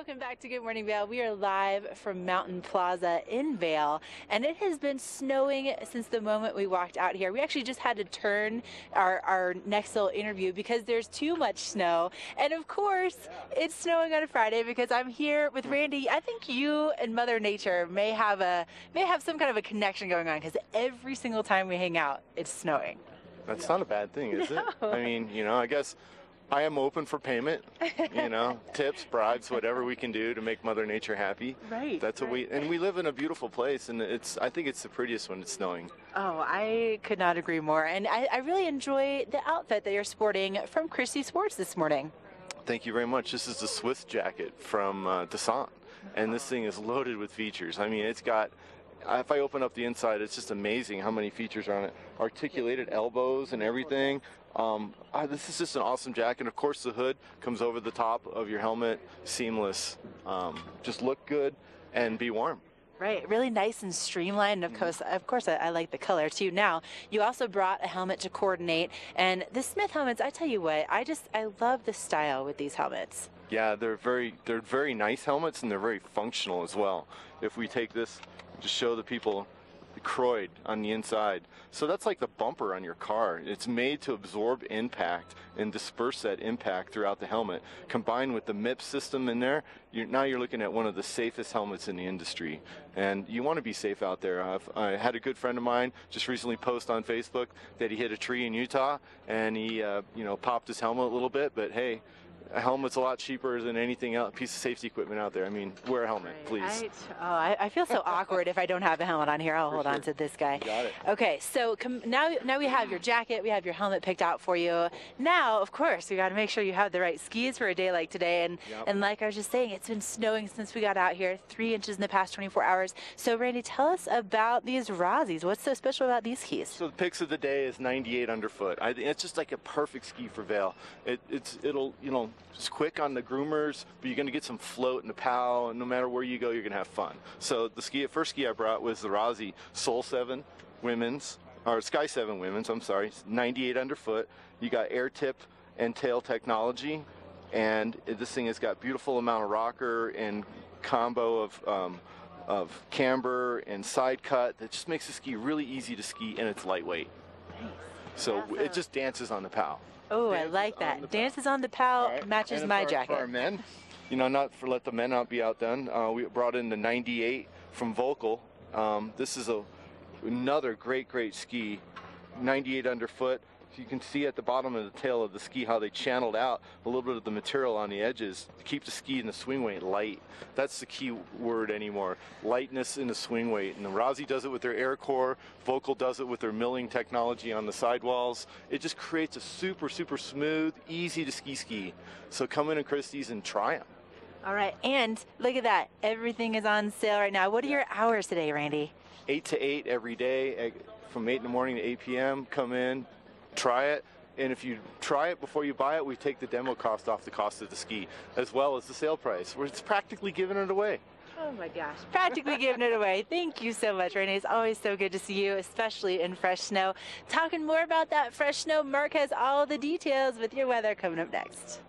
welcome back to Good Morning Vail. We are live from Mountain Plaza in Vail, and it has been snowing since the moment we walked out here. We actually just had to turn our, our next little interview because there's too much snow. And of course, it's snowing on a Friday because I'm here with Randy. I think you and Mother Nature may have a may have some kind of a connection going on because every single time we hang out, it's snowing. That's not a bad thing, is No. it? I mean, you know, I guess I am open for payment. You know, tips, bribes, whatever we can do to make Mother Nature happy. Right, That's what we and we live in a beautiful place, and it's I think it's the prettiest when it's snowing. Oh, I could not agree more. And I, I really enjoy the outfit that you're sporting from Christy Sports this morning. Thank you very much. This is the Swiss jacket from uh, Descente, and this thing is loaded with features. I mean, it's got. If I open up the inside, it's just amazing how many features are on it. Articulated elbows and everything. Um, ah, this is just an awesome jacket. And Of course, the hood comes over the top of your helmet, seamless. Um, just look good and be warm. Right, really nice and streamlined. Of course, of course, I, I like the color too. Now, you also brought a helmet to coordinate, and the Smith helmets. I tell you what, I just I love the style with these helmets. Yeah, they're very they're very nice helmets and they're very functional as well. If we take this, just show the people Koroyd on the inside. So that's like the bumper on your car. It's made to absorb impact and disperse that impact throughout the helmet. Combined with the MIPS system in there, you're, now you're looking at one of the safest helmets in the industry. And you want to be safe out there. I've, I had a good friend of mine just recently post on Facebook that he hit a tree in Utah and he, uh, you know, popped his helmet a little bit. But hey, a helmet's a lot cheaper than anything else, piece of safety equipment out there. I mean, wear a helmet, please. I, oh, I, I feel so awkward if I don't have a helmet on here. I'll hold on to this guy. You got it. Okay, so com- now now we have your jacket, we have your helmet picked out for you. Now, of course, we got to make sure you have the right skis for a day like today. And Yep. and like I was just saying, it's been snowing since we got out here, three inches in the past 24 hours. So Randy, tell us about these Rossis. What's so special about these skis? So the picks of the day is 98 underfoot. I, it's just like a perfect ski for Vail. It, it's it'll you know just quick on the groomers, but you're gonna get some float in the pow, and no matter where you go, you're gonna have fun. So the ski first ski I brought was the Rossi Soul Seven women's or Sky Seven women's. I'm sorry, 98 underfoot. You got air tip and tail technology, and this thing has got beautiful amount of rocker and combo of. Um, of camber and side cut that just makes the ski really easy to ski and it's lightweight. So Awesome. it just dances on the pow. Oh, I like that. Dances on the POW All right. matches my for jacket. For our men, you know, not for let the men not be outdone. Uh, we brought in the 98 from Völkl. Um, this is a another great, great ski. 98 underfoot. You can see at the bottom of the tail of the ski how they channeled out a little bit of the material on the edges to keep the ski and the swing weight light. That's the key word anymore. Lightness in the swing weight. And the Rossi does it with their air core. Völkl does it with their milling technology on the sidewalls. It just creates a super, super smooth, easy to ski ski. So come in and try them. All right, and look at that. Everything is on sale right now. What are your hours today, Randy? 8 to 8 every day, eh, from 8 in the morning to 8 p.m. Come in, try it. And if you try it before you buy it, we take the demo cost off the cost of the ski, as well as the sale price. We're it's practically giving it away. Oh my gosh, practically giving it away. Thank you so much, Renee. It's always so good to see you, especially in fresh snow. Talking more about that fresh snow, Mark has all the details with your weather coming up next.